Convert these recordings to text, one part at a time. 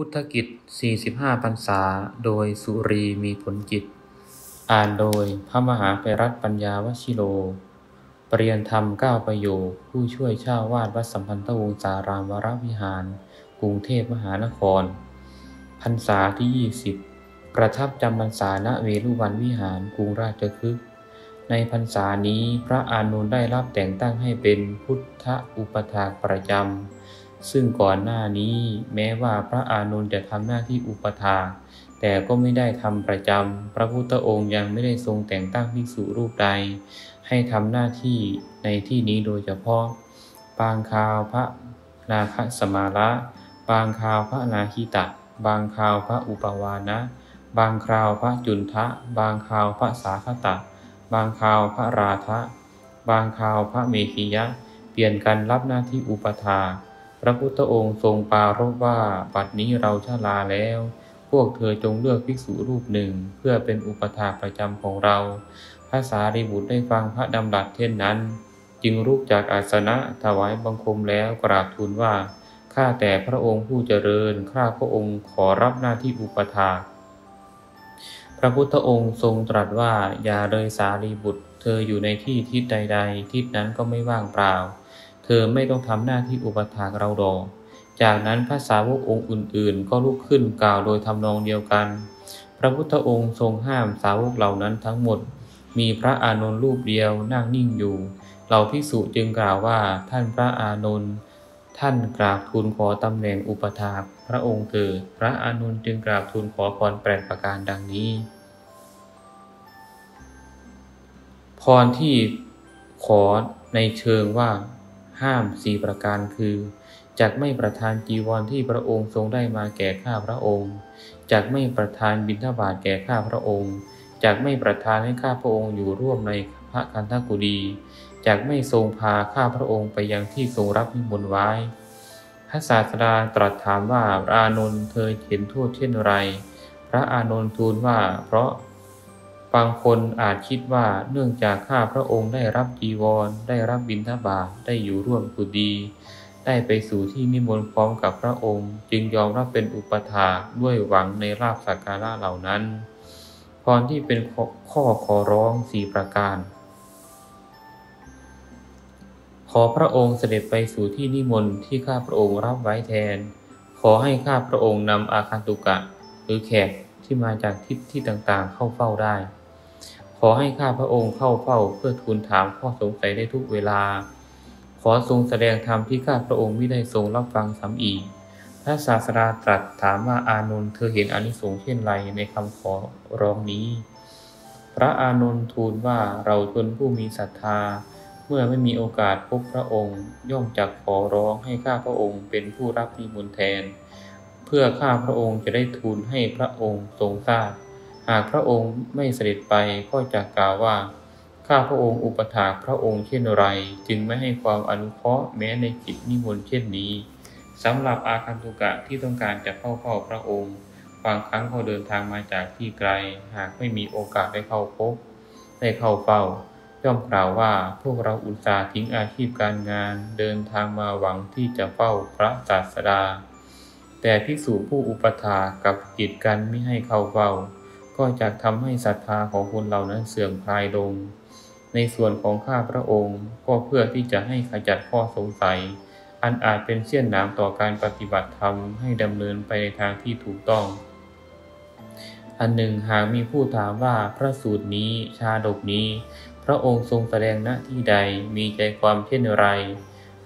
พุทธกิจ 45พรรษา โดยสุรีมีผลจิต อ่านโดยพระมหาไพรัตปัญญาวชิโรปริยนธรรมเก้าประโยคผู้ช่วยเจ้าวาดวัดสัมพันธวงศารามวรวิหาร กรุงเทพมหานคร พรรษาที่ 20 ประทับจำพรรษาณเวรุวันวิหารกรุงราชคฤห์ในพรรษานี้พระอานนท์ได้รับแต่งตั้งให้เป็นพุทธอุปถากประจำ ซึ่งก่อนหน้านี้แม้ว่าพระอานนท์จะทำหน้าที่อุปถาแต่ก็ไม่ได้ทำประจำ พระพุทธองค์ยังไม่ได้ทรงแต่งตั้งภิกษุรูปใด ให้ทำหน้าที่ในที่นี้โดยเฉพาะ บางคราวพระนาคสมาระบางคราวพระนาคิตะ บางคราวพระอุปวานะ บางคราวพระจุนทะ บางคราวพระสาคตะ บางคราวพระราธะ บางคราวพระเมขียะ เปลี่ยนกันรับหน้าที่อุปถา พระพุทธองค์ทรงปารภว่าบัดนี้เราชราแล้ว พวกเธอจงเลือกภิกษุรูปหนึ่ง เพื่อเป็นอุปถาประจำของเรา พระสารีบุตรได้ฟังพระดำรัสเช่นนั้น จึงลุกจากอาสนะถวายบังคมแล้วกราบทูลว่าข้าแต่พระองค์ผู้เจริญข้าพระองค์ขอรับหน้าที่อุปถาพระพุทธองค์ทรงตรัสว่าอย่าเลยสารีบุตร เธออยู่ในที่ทิศใด ๆ ทิศนั้นก็ไม่ว่างเปล่า เธอไม่ต้องทำหน้าที่อุปถากเราดอกจากนั้นพระสาวกองค์อื่นๆ ก็ลุกขึ้นกล่าวโดยทำนองเดียวกัน พระพุทธองค์ทรงห้ามสาวกเหล่านั้นทั้งหมด มีพระอานนท์รูปเดียวนั่งนิ่งอยู่เหล่าภิกษุจึงกล่าวว่าท่านพระอานนท์ท่านกราบทูลขอตำแหน่งอุปถากพระองค์เถิดพระอานนท์จึงกราบทูลขอพรแปดประการดังนี้ พรที่ขอในเชิงว่า ห้ามสี่ประการคือ จักไม่ประทานจีวรที่พระองค์ทรงได้มาแก่ข้าพระองค์ จักไม่ประทานบิณฑบาตแก่ข้าพระองค์ จักไม่ประทานให้ข้าพระองค์อยู่ร่วมในพระคันธกุฎีจักไม่ทรงพาข้าพระองค์ไปยังที่ทรงรับนิมนต์ไว้ พระศาสดาตรัสถามว่าพระอานนท์เธอเห็นโทษเช่นไร พระอานนท์ทูลว่าเพราะ บางคนอาจคิดว่าเนื่องจากข้าพระองค์ได้รับจีวร ได้รับบิณฑบาตได้อยู่ร่วมกุฎีได้ไปสู่ที่นิมนต์พร้อมกับพระองค์ จึงยอมรับเป็นอุปถาด้วยหวังในลาภสักการะเหล่านั้นพรที่เป็นข้อขอร้องสี่ประการ ขอพระองค์เสด็จไปสู่ที่นิมนต์ที่ข้าพระองค์รับไว้แทน ขอให้ข้าพระองค์นำอาคันตุกะ หรือแขก ที่มาจากทิศที่ต่างๆ เข้าเฝ้าได้ ขอให้ข้าพระองค์เข้าเฝ้าเพื่อทูลถามข้อสงสัยได้ทุกเวลา ขอทรงแสดงธรรมที่ข้าพระองค์ไม่ได้ทรงรับฟังซ้ำอีก พระศาสดาตรัสถามว่าอานนท์เธอเห็นอนิสงส์เช่นไรในคำขอร้องนี้ พระอานนท์ทูลว่าเราชนผู้มีศรัทธาเมื่อไม่มีโอกาสพบพระองค์ ย่อมจักขอร้องให้ข้าพระองค์เป็นผู้รับนิมนต์แทน เพื่อข้าพระองค์จะได้ทูลให้พระองค์ทรงทราบ หากพระองค์ไม่เสด็จไปก็จะกล่าวว่า ข้าพระองค์อุปถากพระองค์เช่นไร จึงไม่ให้ความอนุเคราะห์แม้ในกิจนิมนต์เช่นนี้สำหรับอาคันตุกะที่ต้องการจะเข้าเฝ้าพระองค์บางครั้งเขาเดินทางมาจากที่ไกล หากไม่มีโอกาสได้เข้าพบ ได้เข้าเฝ้าย่อมกล่าวว่าพวกเราอุตส่าห์ทิ้งอาชีพการงาน เดินทางมาหวังที่จะเฝ้าพระศาสดา แต่ภิกษุผู้อุปถากับกีดกันไม่ให้เข้าเฝ้า ก็จะทำให้ศรัทธาของคนเหล่านั้นเสื่อมคลายลง ในส่วนของข้าพระองค์ก็เพื่อที่จะให้ขจัดข้อสงสัย อันอาจเป็นเสี้ยนน้ำต่อการปฏิบัติธรรมให้ดำเนินไปในทางที่ถูกต้อง อันหนึ่งหากมีผู้ถามว่าพระสูตรนี้ชาดกนี้ พระองค์ทรงแสดงณที่ใดมีใจความเช่นไร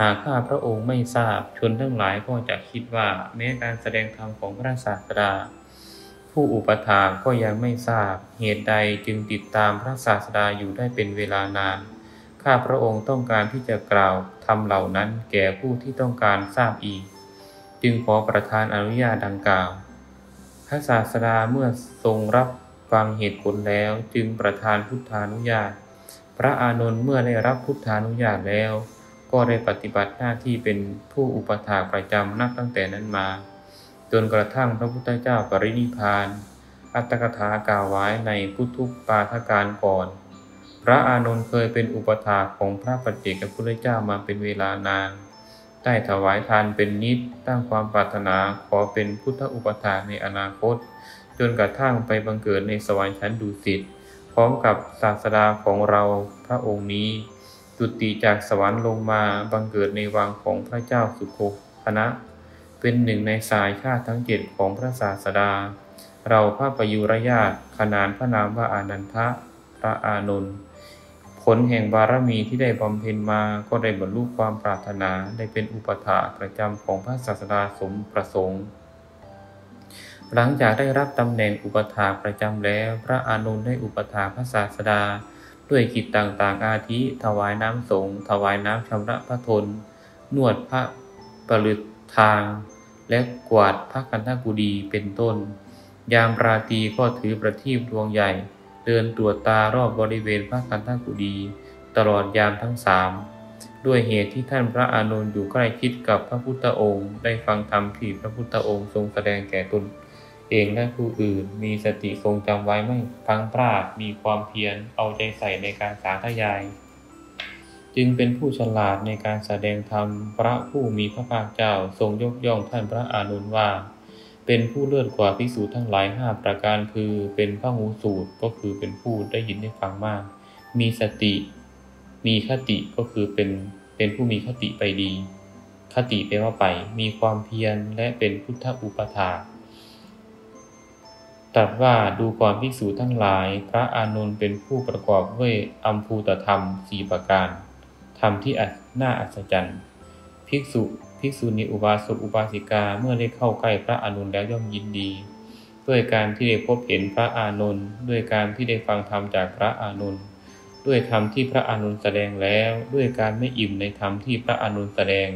หากข้าพระองค์ไม่ทราบชนทั้งหลายก็จะคิดว่าแม้การแสดงธรรมของพระศาสดา ผู้อุปถากก็ยังไม่ทราบเหตุใดจึงติดตามพระศาสดาอยู่ได้เป็นเวลานาน ข้าพระองค์ต้องการที่จะกล่าวทำเหล่านั้นแก่ผู้ที่ต้องการทราบอีก จึงขอประทานอนุญาตดังกล่าว พระศาสดาเมื่อทรงรับฟังเหตุผลแล้วจึงประทานพุทธานุญาต พระอานนท์เมื่อได้รับพุทธานุญาตแล้ว ก็ได้ปฏิบัติหน้าที่เป็นผู้อุปถากประจำนับตั้งแต่นั้นมา จนกระทั่งพระพุทธเจ้าปรินิพาน อัตถกถากล่าวไว้ในพุทธุปาทการก่อน พระอานนท์เคยเป็นอุปถากของพระปัจเจกพุทธเจ้ามาเป็นเวลานาน ได้ถวายทานเป็นนิดตั้งความปรารถนาขอเป็นพุทธอุปถาในอนาคต จนกระทั่งไปบังเกิดในสวรรค์ชั้นดุสิตพร้อมกับศาสดาของเราพระองค์นี้ จุติจากสวรรค์ลงมาบังเกิดในวังของพระเจ้าสุโขคณะเป็นหนึ่งในสายชาติทั้งเจ็ดของพระศาสดา เราพระประยุรญาตขนานพระนามว่าอานันทะพระอานนท์ผลแห่งบารมีที่ได้บำเพ็ญมาก็ได้บรรลุความปรารถนาได้เป็นอุปถาประจำของพระศาสดาสมประสงค์ หลังจากได้รับตำแหน่งอุปถาประจำแล้ว พระอานนท์ได้อุปถาพระศาสดา ด้วยกิจต่างๆ อาทิ ถวายน้ำสงฆ์ถวายน้ำชำระพระทน นวดพระปรึทาง และกวาดพระกันธกุฎีเป็นต้น ยามราตรีก็ถือประทีปดวงใหญ่ เดินตรวจตารอบบริเวณพระกันธกุฎีตลอดยามทั้งสามด้วยเหตุที่ท่านพระอานนท์อยู่ใกล้ชิดกับพระพุทธองค์ ได้ฟังธรรมที่พระพุทธองค์ทรงแสดงแก่ตน เองและผู้อื่น มีสติทรงจำไว้ไม่พลังพลาดมีความเพียรเอาใจใส่ในการสาธยาย จึงเป็นผู้ฉลาดในการแสดงธรรม พระผู้มีพระภาคเจ้าทรงยกย่องท่านพระอานนท์ว่า เป็นผู้เลิศกว่าภิกษุทั้งหลายห้าประการคือเป็นพระหูสูตรก็คือเป็นผู้ได้ยินได้ฟังมาก มีสติ มีคติก็คือเป็นเป็นผู้มีคติไปดี คติแปลว่าไป มีความเพียรและเป็นพุทธอุปถา ตรัสว่าดูก่อนภิกษุทั้งหลาย พระอานนท์เป็นผู้ประกอบด้วยอัมภูตธรรมสี่ประการ ธรรมที่น่าอัศจรรย์ภิกษุภิกษุณีอุบาสกอุบาสิกาเมื่อได้เข้าใกล้พระอานนท์แล้วย่อมยินดี ด้วยการที่ได้พบเห็นพระอานนท์ด้วยการที่ได้ฟังธรรมจากพระอานนท์ด้วยธรรมที่พระอานนท์แสดงแล้ว ด้วยการไม่อิ่มในธรรมที่พระอานนท์แสดง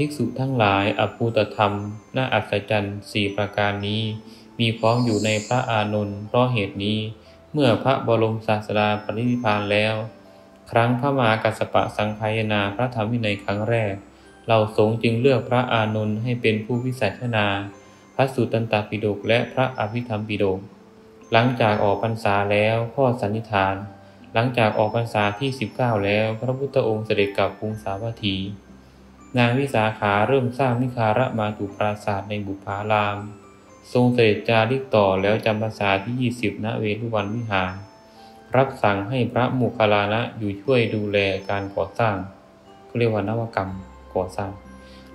ภิกษุทั้งหลายอภูตธรรม น่าอัศจรรย์สี่ประการนี้ มีพร้อมอยู่ในพระอานนท์เพราะเหตุนี้ เมื่อพระบรมศาสดาปรินิพานแล้ว ครั้งพระมหากัสสปะสังคายนาพระธรรมวินัยครั้งแรก เราสงฆ์จึงเลือกพระอานนท์ให้เป็นผู้วิสัชนา พระสุตตันตปิฎกและพระอภิธรรมปิฎกหลังจากออกพรรษาแล้วข้อสันนิษฐาน หลังจากออกพรรษาที่ 19 แล้ว พระพุทธองค์เสด็จกลับกรุงสาวัตถี นางวิสาขาเริ่มสร้างนิคาระมาตุปราศาสตร์ในบุพาราม ทรงเสด็จจาริกต่อแล้วจำพรรษาที่ 20 ณ เวรุวันวิหาร รับสั่งให้พระมุคลานะอยู่ช่วยดูแลการก่อสร้างเขาเรียกว่านวกรรมก่อสร้าง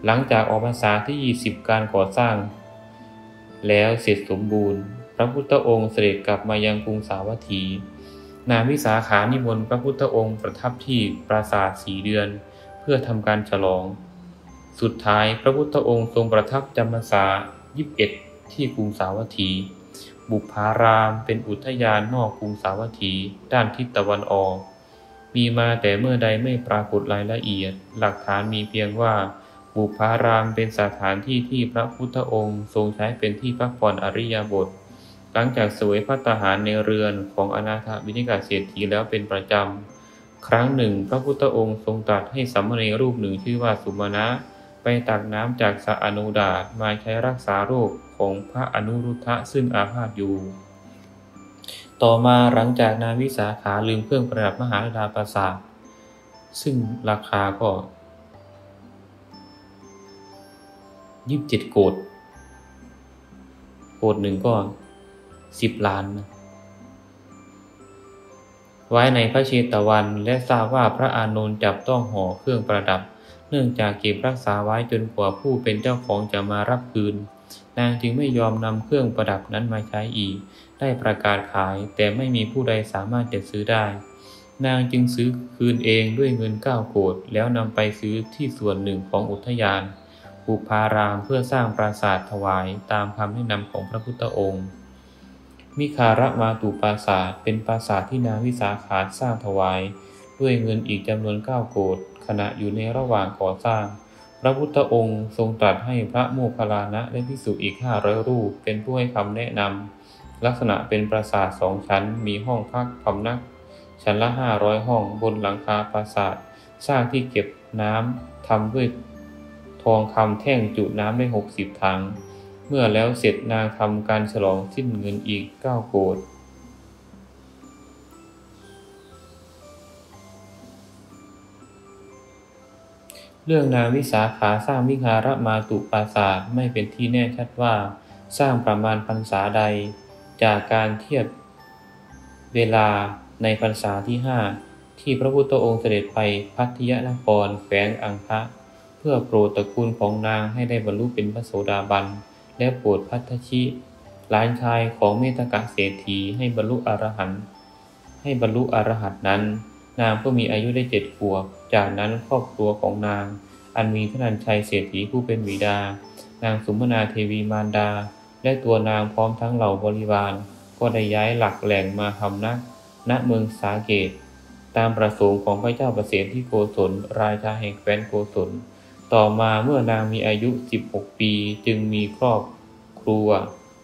หลังจากออกพรรษาที่ 20 การก่อสร้าง แล้วเสร็จสมบูรณ์ พระพุทธองค์เสด็จกลับมายังกรุงสาวัตถี นางวิสาขานิมนต์พระพุทธองค์ประทับที่ปราสาทสีเดือน เพื่อทำการฉลอง สุดท้ายพระพุทธองค์ทรงประทับจำพรรษา21 ที่กรุงสาวัตถี บุพารามเป็นอุทยานนอกกรุงสาวัตถี ด้านทิศตะวันออก มีมาแต่เมื่อใดไม่ปรากฏรายละเอียด หลักฐานมีเพียงว่า บุพารามเป็นสถานที่ที่พระพุทธองค์ทรงใช้เป็นที่พักผ่อนอริยบทหลังจากสวยพระตหารในเรือนของอนาถบิณฑิกาเศรษฐีแล้วเป็นประจำ ครั้งหนึ่ง พระพุทธองค์ทรงตรัสให้สามเณรรูปหนึ่งชื่อว่าสุมาณะไปตักน้ำจากสระอนุดาตมาใช้รักษาโรคของพระอนุรุทธะซึ่งอาพาธอยู่ ต่อมาหลังจากนางวิสาขาลืมเครื่องประดับมหาลาปราสาทซึ่งราคาก็ยี่สิบเจ็ดโกดโกดหนึ่งก็สิบล้านนะ ไว้ในพระเชตวัน และทราบว่าพระอานนท์จับต้องห่อเครื่องประดับ เนื่องจากเก็บรักษาไว้จนกว่าผู้เป็นเจ้าของจะมารับคืน นางจึงไม่ยอมนำเครื่องประดับนั้นมาใช้อีก ได้ประกาศขายแต่ไม่มีผู้ใดสามารถจะซื้อได้ นางจึงซื้อคืนเองด้วยเงินเก้าโกดแล้วนำไปซื้อที่ส่วนหนึ่งของอุทยานบุพารามเพื่อสร้างปราสาทถวายตามคำแนะนำของพระพุทธองค์ มิคารมาตุปราสาทเป็นปราสาทที่นางวิสาขาสร้างถวาย ด้วยเงินอีกจำนวนเก้าโกดขณะอยู่ในระหว่างก่อสร้าง พระพุทธองค์ทรงตรัสให้พระโมคคัลลานะและภิกษุอีกห้าร้อยรูป เป็นผู้ให้คำแนะนำลักษณะเป็นปราสาทสองชั้น มีห้องพักพำนัก ชั้นละห้าร้อยห้องบนหลังคาปราสาทสร้างที่เก็บน้ำทำด้วยทองคำแท่งจุน้ำได้หกสิบถัง เมื่อแล้วเสร็จนางทำการฉลองสิ้นเงินอีกเก้าโกดเรื่องนางวิสาขาสร้างวิหารมาตุปราสาทไม่เป็นที่แน่ชัดว่าสร้างประมาณพรรษาใด จากการเทียบเวลาในพรรษาที่ห้าที่พระพุทธองค์เสด็จไปพัทยนครแขวงอังคะ เพื่อโปรดตระกูลของนางให้ได้บรรลุเป็นพระโสดาบัน และโปรดพัทชิหลานชายของเมตกะเศรษฐีให้บรรลุอรหันต์ให้บรรลุอรหันต์นั้น นางก็มีอายุได้เจ็ดขวบ จากนั้นครอบครัวของนาง อันมีพระนันชัยเศรษฐีผู้เป็นบิดา นางสุมนาเทวีมารดา และตัวนางพร้อมทั้งเหล่าบริวาร ก็ได้ย้ายหลักแหล่งมาทำนักณเมืองสาเกต ตามประสงค์ของพระเจ้าประเสฐที่โกศลราชาแห่งแคว้นโกศล ต่อมาเมื่อนางมีอายุ 16 ปีจึงมีครอบครัว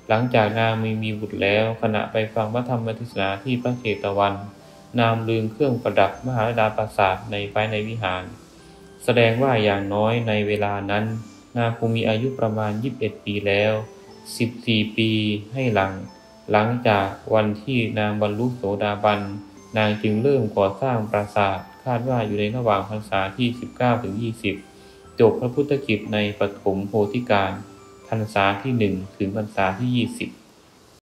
หลังจากนางมีมีบุตรแล้วขณะไปฟังพระธรรมเทศนาที่พระเชตวัน นางลืมเครื่องประดับมหาดาปราสาทในภายในวิหาร แสดงว่าอย่างน้อยในเวลานั้น นางคงมีอายุประมาณ 21 ปีแล้ว 14 ปีให้หลัง หลังจากวันที่นางบรรลุโสดาบัน นางจึงเริ่มก่อสร้างปราสาทคาดว่าอยู่ในระหว่างพรรษาที่ 19ถึง20 จบพระพุทธกิจในปฐมโพธิการพรรษาที่หนึ่งถึงพรรษาที่ยี่สิบ